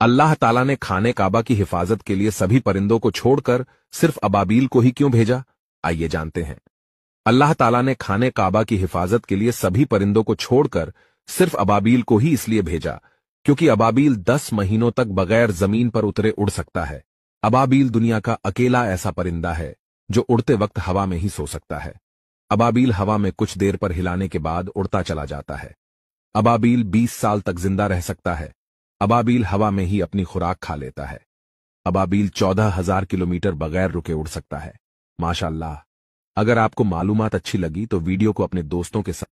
अल्लाह ताला ने खाने काबा की हिफाजत के लिए सभी परिंदों को छोड़कर सिर्फ़ अबाबील को ही क्यों भेजा? आइए जानते हैं। अल्लाह ताला ने खाने काबा की हिफाजत के लिए सभी परिंदों को छोड़कर सिर्फ़ अबाबील को ही इसलिए भेजा, क्योंकि अबाबील दस महीनों तक बगैर ज़मीन पर उतरे उड़ सकता है। अबाबील दुनिया का अकेला ऐसा परिंदा है, जो उड़ते वक्त हवा में ही सो सकता है। अबाबील हवा में कुछ देर पर हिलाने के बाद उड़ता चला जाता है। अबाबील 20 साल तक ज़िंदा रह सकता है। अबाबील हवा में ही अपनी खुराक खा लेता है। अबाबील चौदह हज़ार किलोमीटर बगैर रुके उड़ सकता है। माशाल्लाह। अगर आपको मालूमात अच्छी लगी तो वीडियो को अपने दोस्तों के साथ